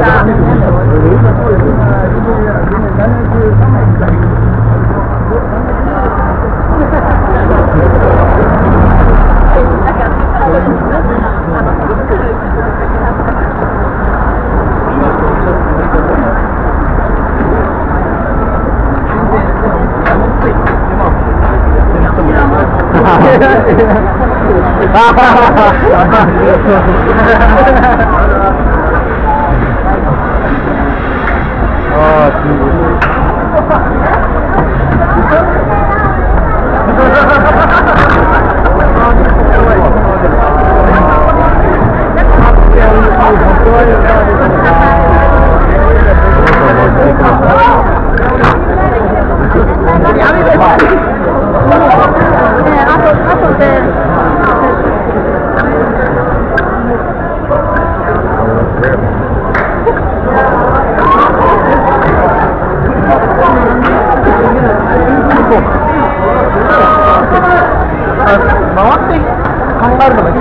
啊！哈哈哈哈哈哈！啊！Gracias.